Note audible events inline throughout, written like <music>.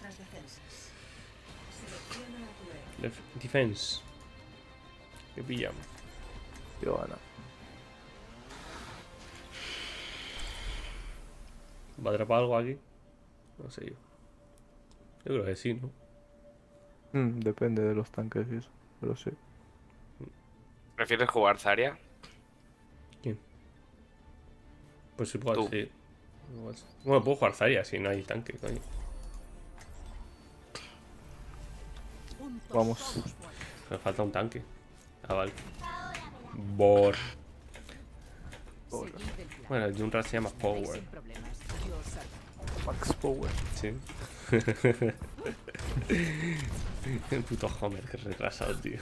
nuestras defensas. Selecciona a tu héroe. Def- defense. ¿Qué pillamos? Yo gana. ¿Va a atrapar algo aquí? No sé yo. Yo creo que sí, ¿no? Mm, depende de los tanques y eso. Pero sí. ¿Prefieres jugar Zarya? ¿Quién? Pues sí. Igual sí. Bueno, puedo jugar Zarya si no hay tanque, coño. Vamos. Me falta un tanque. Ah, vale. Bor. Bueno, el Junra se llama Power. Max Power. Sí. <laughs> el puto Homer, que retrasado, tío.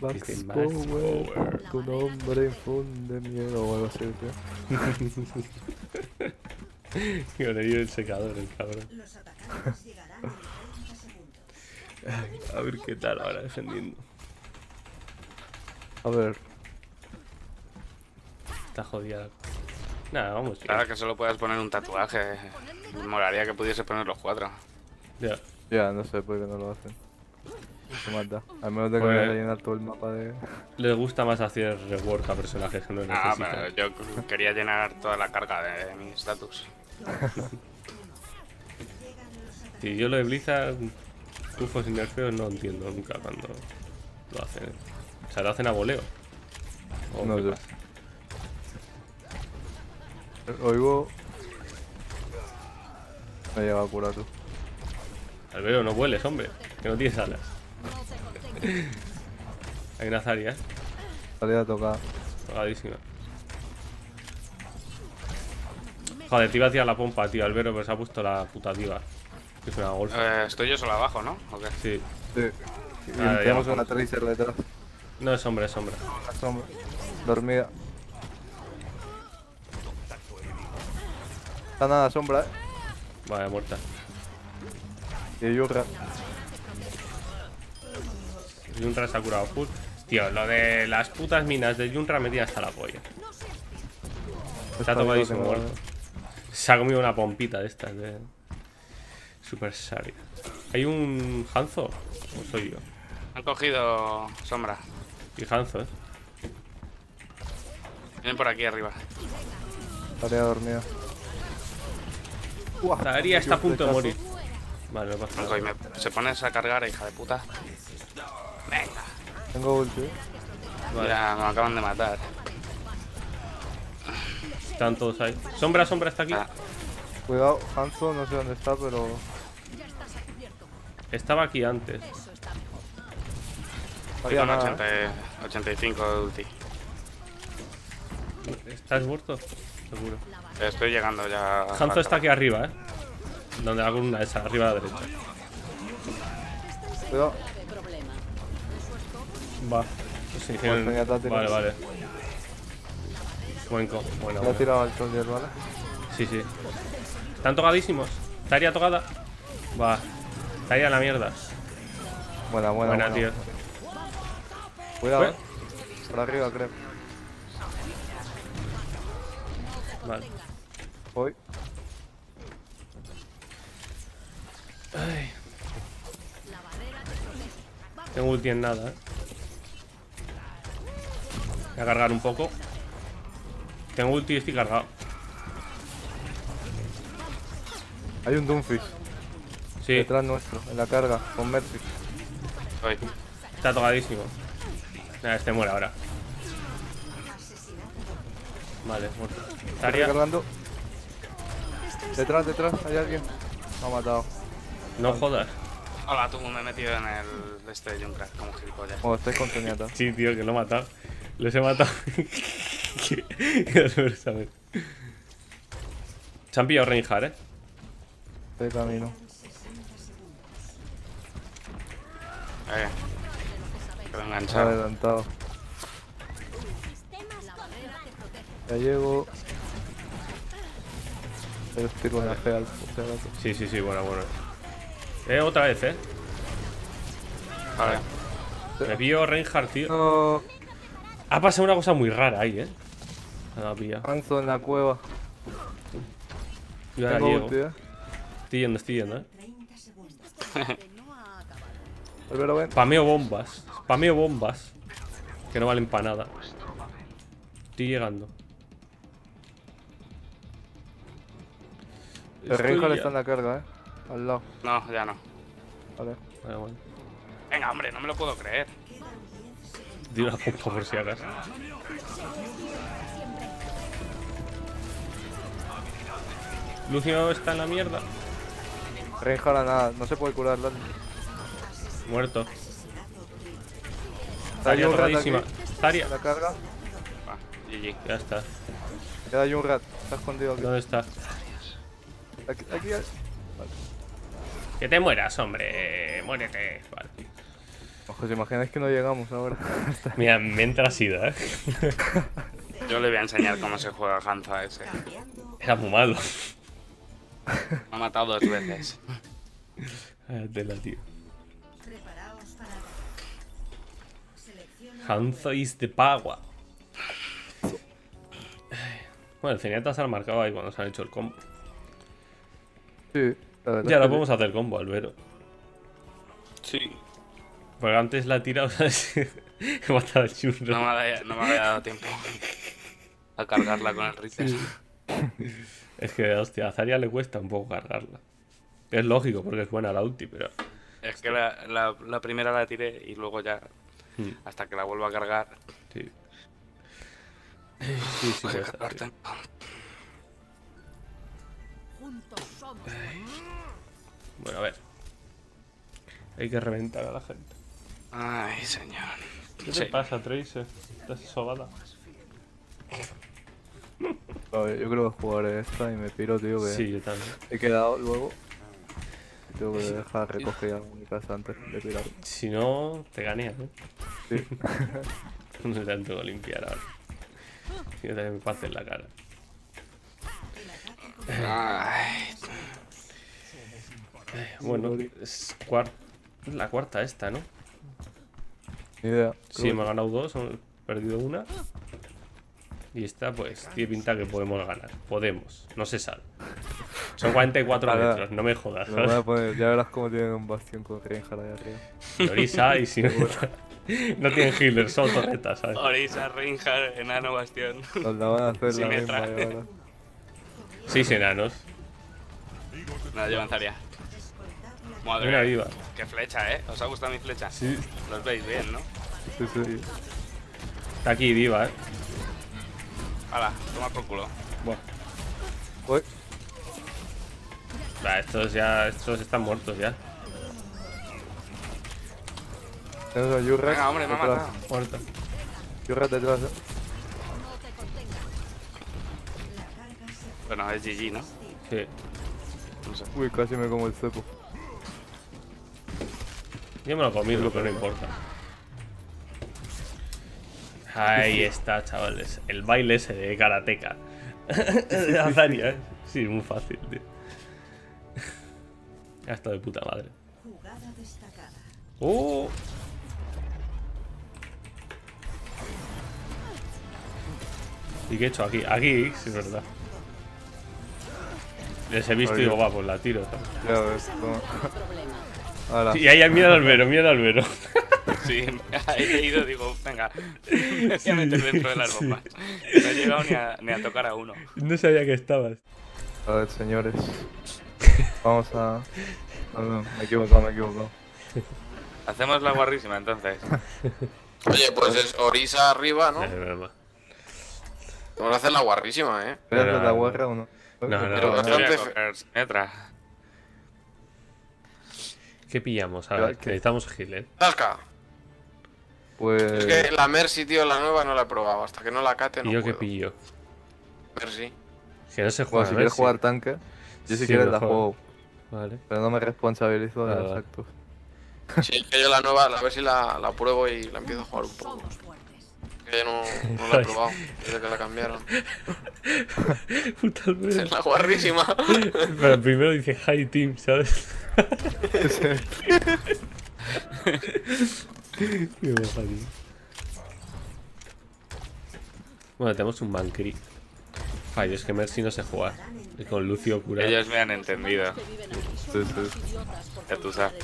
Max Dice Max Power. Power. Tu nombre infunde miedo o algo así, tío. <laughs> Que me dio el secador, el cabrón. Los atacantes <laughs> A ver qué tal ahora defendiendo. A ver. Está jodida. Nada, vamos. bien. Claro que solo puedas poner un tatuaje. Me molaría que pudiese poner los cuatro. Ya. Ya, no sé por qué no lo hacen. Se mata. Al menos de que Pues- vaya a llenar todo el mapa de. Les gusta más hacer rework a personajes que no Ah, necesitan. pero yo quería llenar toda la carga de mi status. <laughs> Si yo lo de Blizzard, tufos y nerfeos no entiendo nunca cuando lo hacen. O sea, lo hacen a voleo. ¿O No pasa? Oigo. Me llega a curar tú. Albero, no vueles, hombre. Que no tienes alas. <laughs> Hay una Zarya, ¿eh? Salida tocada. Togadísima. Joder, te iba a tirar la pompa, tío, Albero, pero se ha puesto la puta diva. Que. Eh, estoy yo solo abajo, ¿no? ¿O qué? Sí. Y Ah, tenemos me una tracer detrás. No es sombra, es sombra. Sombra. Dormida. Está nada, sombra, eh. Vale, muerta. Y Yurra. Yunra se ha curado full. Tío, lo de las putas minas de Yunra me tira hasta la polla. Está tocadísimo muerto. Se ha comido una pompita de estas de. Super Saria. ¿Hay un Hanzo? ¿O soy yo? Han cogido sombra. Y Hanzo, ¿eh? Vienen por aquí arriba. Tarea dormida. Uah, Zaria está a punto de morir. Vale, no pasa me- se pone a cargar, hija de puta. Venga. Tengo ulti. eh. Vale, Mira, me acaban de matar. están todos ahí. Sombra, sombra está aquí. Ah, Cuidado, Hanzo, no sé dónde está, pero. Estaba aquí antes. estoy Había con nada. 80 85 de ulti. ¿Estás muerto? Seguro. Estoy llegando ya. a Hanzo está aquí arriba, ¿eh? Donde la columna esa, arriba a la derecha. Cuidado. Va. Sí, Pues vale, vale. Buen co. Bueno, Le ha bueno. tirado al soldier, ¿vale? Sí, sí. Están tocadísimos. Taria tocada. Va. Taria a la mierda. Buena, buena. Buena, buena. tío. Cuidado, eh. Por arriba, creo. Vale. Voy. Ay. Tengo ulti en nada, eh. Voy a cargar un poco. Tengo ulti y estoy cargado. Hay un Doomfish Sí, detrás nuestro, en la carga, con Mercy. Voy. está tocadísimo. Nada, este muere ahora. Vale, muerto. Taria, Recargando. Detrás, detrás, hay alguien. Me ha matado. no jodas. Hola, tú me he metido en el este de Junkrat como gilipollas. Bueno, estáis con Teniata. Sí, tío, que lo he matado. Los he matado. <laughs> Saber. Se han pillado Reinhardt, eh. De camino. Eh. Quedo enganchado. adelantado. Ya llego. Pero estoy con la fe al. Sí, sí, sí, bueno, bueno. Eh, otra vez, eh. Vale. Me pillo Reinhardt, tío. No, Ha pasado una cosa muy rara ahí, eh. Me ha pillado. Hanzo en la cueva. Yo ahora llego. eh. Estoy yendo, estoy yendo, eh. Álvaro, ven. Spameo bombas. Spameo bombas. Que no valen para nada. Estoy llegando. El Reinhardt ya- está en la carga, eh. Al lado. No, ya no. Vale. Vale, bueno. Venga, hombre, no me lo puedo creer. Di una bomba por si acaso. Lucio está en la mierda. Reinhardt a nada, no se puede curar. Dale. Muerto. Taria. En la carga. Va, GG. Ya está. Queda Jungrat. Está escondido aquí. ¿Dónde está? Aquí, aquí. Que te mueras, hombre. Muérete. Vale. Ojo, ¿os imagináis que no llegamos ahora? <laughs> Mira, me entra sida, eh. <laughs> Yo le voy a enseñar cómo se juega Hanzo a ese. Era muy malo. Me ha matado dos veces. <laughs> Tela, tío. Hanzo is the power. Bueno, el Zenyatta se ha marcado ahí cuando se han hecho el combo. sí. la Ya que podemos hacer combo, Albero. Sí. Porque antes la he tirado, <laughs> ¿sabes? He matado al churro. No me, había, no me había dado tiempo a cargarla con el Rites. Es que, hostia, a Zarya le cuesta un poco cargarla. Es lógico, porque es buena la ulti, pero... Es que la, la, la primera la tiré y luego ya, Hmm, hasta que la vuelvo a cargar, sí. Sí, sí, voy a cuesta, cargar sí. tiempo. Bueno, a ver. Hay que reventar a la gente. Ay, señor. ¿Qué Sí. te pasa, Tracer? ¿Estás sobada? A ver, yo creo que jugaré esta y me piro, tío, que Sí, yo también. he quedado luego. Tengo que dejar recoger en mi casa antes de pirar. Si no, te ganeas, ¿eh? Sí. <laughs> No te tengo que limpiar ahora. Yo también me paso en la cara. Ay, Bueno, es cuar- la cuarta esta, ¿no? Ni idea. Sí, hemos ganado dos, hemos perdido una. Y esta, pues, tiene pinta que podemos ganar. Podemos, no se sabe. Son 44 Ahora- metros, no me jodas. que- me voy a poner- ya verás cómo tienen un bastión con Reinhardt ahí arriba. Y Orisa y si no, <laughs> no tienen healers, son torretas, ¿sabes? Orisa, Reinhardt, Enano, Bastión. Nos la van a hacer Sí, la me misma ahora. Seis enanos. Nada, yo avanzaría. Madre Una mía, viva. qué flecha, ¿eh? ¿Os ha gustado mi flecha? Sí. Los veis bien, ¿no? Sí, sí. Está aquí viva, ¿eh? Hala, toma por culo. Buah. Uy, Va, estos ya, estos están muertos ya. tenemos a Jurrat. Venga, hombre, me ha detrás. matado. Jurrat detrás, eh. Bueno, es GG, ¿no? Sí. No sé. Uy, casi me como el cepo. Yo me lo comí, pero no importa. Ahí está, chavales. El baile ese de karateca. de <laughs> Azaria, ¿eh? Sí, muy fácil, tío. Ya está de puta madre. jugada destacada. ¡Oh! ¿Y qué he hecho aquí? Aquí, sí, es verdad. Les he visto y digo, va, pues la tiro. tal. Ya ves. Ahora, <laughs> ahí mira al albero, mira al albero. Sí, <laughs> he ido, digo, venga, me voy a meter dentro de las bombas. No he llegado ni a, ni a tocar a uno. No sabía que estabas. a ver, señores. <laughs> Vamos a. Me he equivocado, me he equivocado. Hacemos la guarrísima entonces. <laughs> Oye, pues es Orisa arriba, ¿no? Es verdad. Vamos a hacer la guarrísima, ¿eh? ¿Voy a hacer la guarra o no? No, no, Pero no. bastante. ¿Qué pillamos? A ver, que- necesitamos heal, ¿eh? Tasca. Pues. Es que la Mercy, tío, la nueva no la he probado. Hasta que no la cate ¿Y no yo qué pillo? Mercy. Que no se juega. Bueno, si quieres jugar tanque, yo si Sí, quieres la juego. Vale. Pero no me responsabilizo de Vale, los actos. Sí, es que yo la nueva, a ver si la, la pruebo y la empiezo a jugar un poco. Que yo no, no la he probado desde que la cambiaron. <laughs> Puta. Es la guarrísima. Pero primero dice High Team, ¿sabes? <laughs> <laughs> Qué tío. Bueno, tenemos un Mancri. Ay, es que Mercy no sé jugar. Y con Lucio curar. Ellos me han entendido. Sí, sí. Ya tú sabes.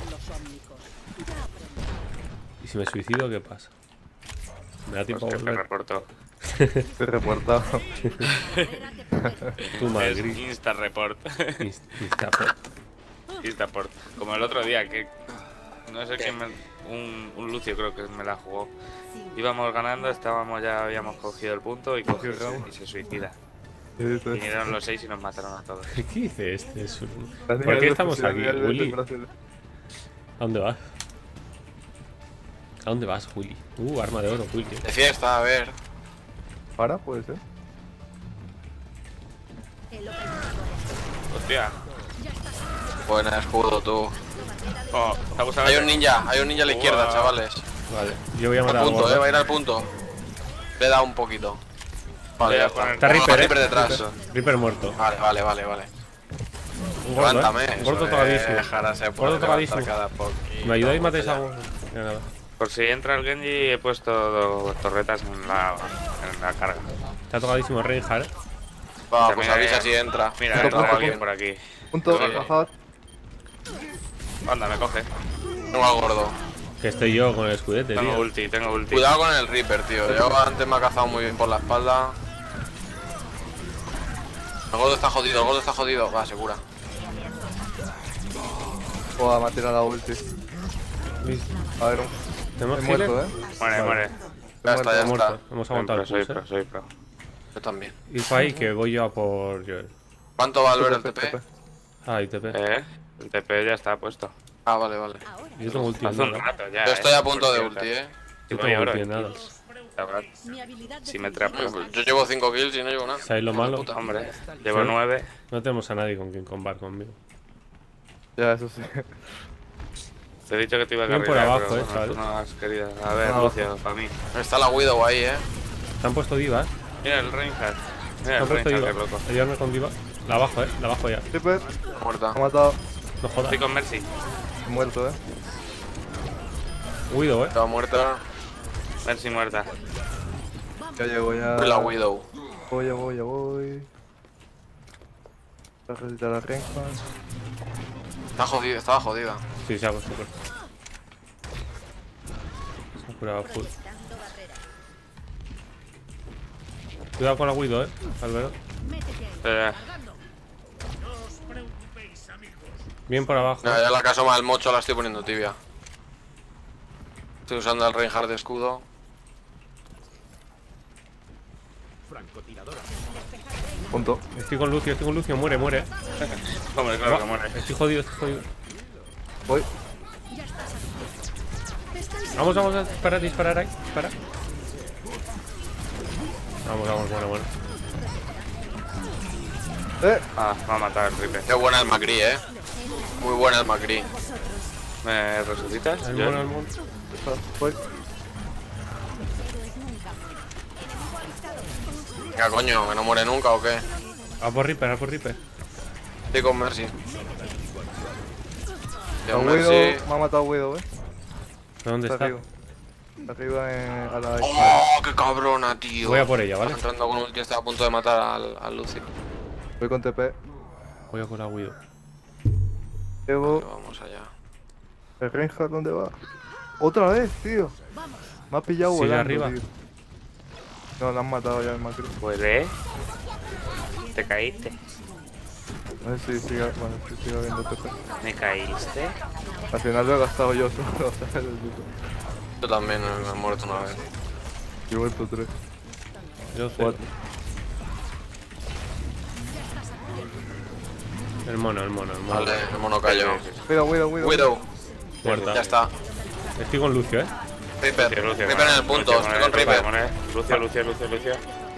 ¿Y si me suicido, qué pasa? Me da Pues tiempo a que te volver. reporto. <laughs> Estoy reportado. <laughs> Tu Es madre. Insta report. Inst- Instaport. Instaport. Como el otro día que. No sé quién me. Un, un Lucio creo que me la jugó. Íbamos ganando, estábamos ya habíamos cogido el punto y cogió y se suicida. Vinieron los seis y nos mataron a todos. ¿Qué dice este? ¿Por qué estamos aquí, Willy? ¿A dónde vas? ¿A dónde vas, Willy? Uh, arma de oro, Willy. De fiesta, a ver. Ahora puede ser. Hostia. Buena escudo, tú. Oh. Hay un ninja, hay un ninja a la izquierda, Wow. chavales. Vale. Yo voy a matar al punto, eh, va a ir al punto. Le he dado un poquito. Vale, Voy ya a está. Está Reaper, eh. Reaper detrás. Reaper muerto. Vale, vale, vale, vale. Un gordo, Levántame. ¿eh? Gordo tocadísimo. Gordo tocadísimo. ¿Me ayudáis y Vamos matéis a nada. Por si entra el Genji he puesto dos torretas en la, en la carga. Está tocadísimo Reinhardt. ¿eh? Va, También pues avisa si entra. Mira, entra alguien por aquí. Punto. Anda, me coge. Tengo al gordo. Que estoy yo con el escudete, Tengo tío. ulti, tengo ulti. Cuidado con el Reaper, tío. Yo antes me ha cazado muy bien por la espalda. El gordo está jodido, el gordo está jodido. Va, segura. Joder, me ha tirado la ulti. A ver, un... ¿Tenemos he muerto, eh. Muere, muere. Ya está, ya Muerto. está. Hemos aguantado el soy pro, soy pro. Yo también. Ir para ahí que voy yo a por Joel. ¿Cuánto va a volver el TP? Ah, y TP. Eh, el TP ya está puesto. Ah, vale, vale. Yo tengo ulti Hace un nada. rato ya. Yo eh, estoy a punto de ulti, eh. Yo tengo ahora ulti nada. Si me trapo. Pues Yo llevo 5 kills y no llevo nada. ¿Sabéis lo malo? puta. Hombre, llevo Sí. nueve. No tenemos a nadie con quien combar conmigo. Ya, eso sí. Te he dicho que te iba a cargar, por abajo, pero eh, bueno, no has querido. A ver. Lucio, para mí. Está la Widow ahí, eh. ¿Te han puesto divas? Mira el Reinhardt. ¿Te Mira el Reinhardt, loco. Ayudarme con diva. La bajo, eh. La bajo ya. Reaper, Muerta. ha matado. No jodas. Estoy con Mercy. Muerto, eh. Widow, eh. Está muerta. Mercy muerta. Ya llego, ya. La Widow. Voy, ya voy, ya voy. La receta la renja. Está jodida, estaba jodida. Sí, se ha puesto. Se ha curado full. Cuidado con la Widow, eh. Álvaro. Eh, Bien por abajo. No, ya la que asoma el mocho la estoy poniendo tibia. Estoy usando el Reinhardt de escudo. Punto. Estoy con Lucio, estoy con Lucio. Muere, muere. <laughs> hombre, claro que muere. Estoy jodido, estoy jodido. Voy. Vamos, vamos a disparar, disparar ahí. Dispara. Vamos, vamos, bueno, bueno. Eh. Ah, va a matar el Reaper. Qué buena el Macri, eh. Muy buena el Macri. ¿Me resucitas? El Yo- mono, el mono. Voy. Venga, coño, que no muere nunca o qué. A por Reaper, a por Reaper. Estoy con Mercy. Con Widow, me ha matado Widow, eh. ¿De dónde Está está? arriba. Arriba en, a la ¡Oh, qué cabrona, tío! Voy a por ella, ¿vale? Entrando con ulti, estaba a punto de matar al, al Lucy. Voy con TP. Voy a por la Widow. Llevo. Vamos allá. ¿El Reinhardt dónde va? ¡Otra vez, tío! Me ha pillado Sigue volando, arriba. tío. No, lo han matado ya el Macri. ¿Puede? Te caíste. No sé si sigue, bueno, si sigue habiendo TP. Me caíste. Al final lo he gastado yo <laughs> solo. Yo también me he muerto una vez. Yo he vuelto tres. Yo sé. El mono, el mono, el mono. Vale, el mono cayó. Cuidado, cuidado, cuidado. Widow, Muerta. ya está. Estoy con Lucio, eh. Reaper, Lucio, Lucio, Reaper en el Lucio, punto, estoy Lucio, con Reaper. Lucio, Lucio, Lucio, Lucio, Lucio.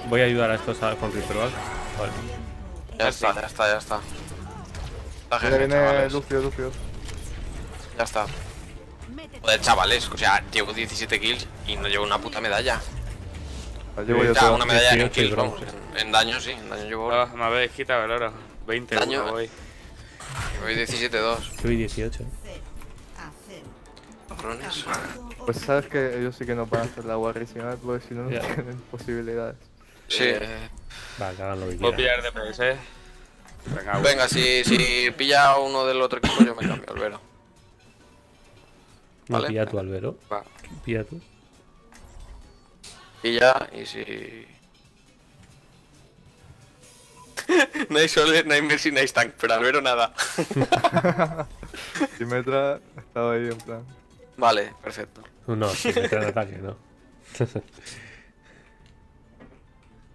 Voy a ayudar a estos a- con Reaper, ¿vale? Vale. Ya está, ya está, ya está. Está Mira, jefe, viene chavales. Lucio, Lucio. Ya está. Joder, chavales, o sea, llevo 17 kills y no llevo una puta medalla. La llevo yo Ya, una medalla en 18 y kills, vamos. En, en daño, sí, en daño llevo. Oh, me habéis quitado el oro. 20 Daño. voy. Voy 17-2. Soy 18. A cero. Cabrones. Pues sabes que ellos sí que no van a hacer la guarrición, porque si no, no Ya. tienen posibilidades. Sí. Eh, Va, que hagan lo que Puedo quieran. pillar DPS, eh. Venga. Venga, si, si pilla uno del otro equipo, yo me cambio al Vero. No, Vale. pilla tu albero. Va. Pilla tú. Pilla y si. <laughs> no hay Soler, no hay Messi, no hay Tank, pero Albero nada. <laughs> Simetra estaba ahí en plan. vale, perfecto. No, si me traen ataque, no. <laughs>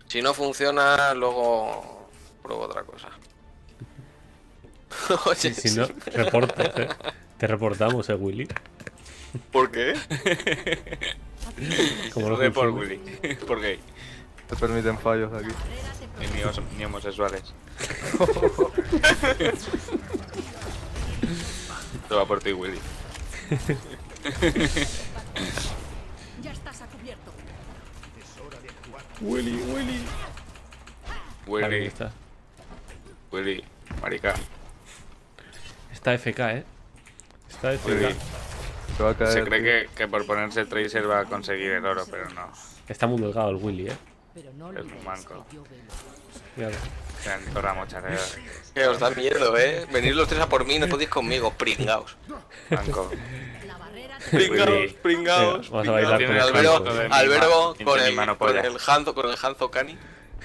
Si no funciona, luego pruebo otra cosa. Oye, si no, reporta, te, te reportamos, eh, Willy. ¿por qué? Como. Willy. Por gay. Se permiten fallos aquí. Y ni, homosexuales. <laughs> Esto va por ti, Willy. <laughs> Ya estás a cubierto. Willy, Willy. Willy, está. Willy, marica. Está FK, eh. Está Willy. FK. Se va a caer. Se cree que, que por ponerse Tracer va a conseguir el oro, pero no. Está muy delgado el Willy, eh. Pero no Es un manco. Que os da miedo, eh. Venir los tres a por mí, no podéis conmigo, pringaos. manco. Pringaos, pringaos. Eh, vamos a bailar con el Albero, ma- con el, con Hanzo, con el Hanzo Cani.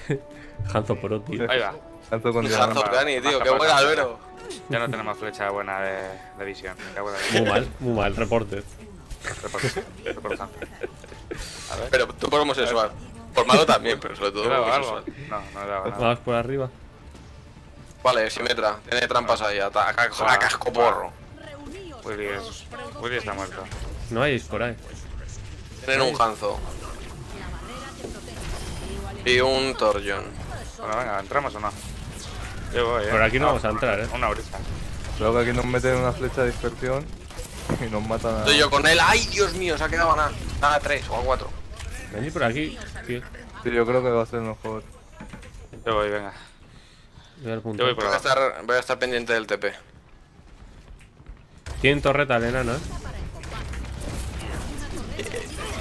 <laughs> Hanzo por tío. Ahí va. Tanto con El. Hanzo Cani, tío, qué buen para acá. Albero. Ya no tenemos flecha buena de, de visión. Muy mal, muy mal, reporte. Report- reportante. A ver. Pero tú por homosexual. Por malo también, pero sobre ¿He todo por algo? No, no dado nada. Vamos por arriba. Vale, Simetra, tiene trampas ahí, a, a, a, cascoporro. reuníos. Willy, es, Willy está muerto. No hay por ahí. Tienen un Hanzo. Y un Torjon. Bueno, venga, ¿entramos o no? Yo voy, eh. Por aquí no vamos a entrar, eh. Una horita. Luego aquí nos meten una flecha de dispersión y nos matan a. Estoy yo con él. ¡Ay, Dios mío! Se ha quedado a nada. Nada, a tres o a cuatro. Vení por aquí, tío. Sí, yo creo que va a ser mejor. Yo voy, venga. Voy al punto. Yo voy por Voy a estar, voy a estar pendiente del TP. Tienen torreta el enano, eh.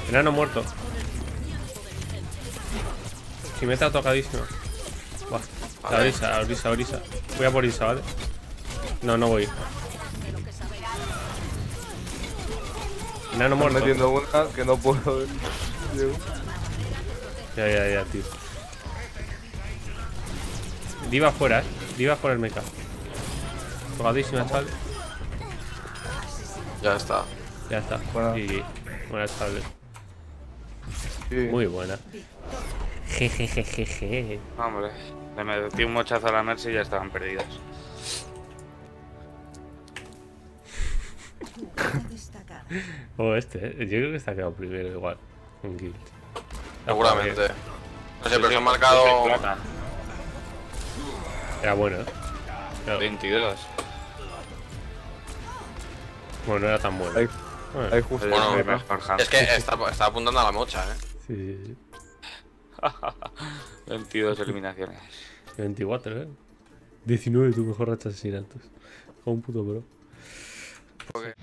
Enano muerto. Si me está tocadísimo. Buah. La brisa, la brisa, brisa. Voy a por Isa, ¿vale? No, no voy. Enano Estoy muerto. metiendo una que no puedo ver. Ya, ya, ya, tío. Diva fuera, eh. Diva por el mecha. Tocadísima, chaval. Ya está. Ya está. Buena. Y buena estable. Sí. Muy buena. Jejejejeje. Hombre, le metí un mochazo a la Mercy y ya estaban perdidos. destacada. <laughs> O este, eh. Yo creo que está quedado primero igual. En guild. Seguramente. No sé, pero se han marcado. Era bueno, eh. Claro. 22. Bueno, no era tan bueno. Ahí, Bueno, ahí justo. Bueno. Es que está, está apuntando a la mocha, eh. sí, sí, sí. <laughs> 22 eliminaciones. 24, eh. 19 tu mejor racha asesinatos. Como un puto bro. Porque-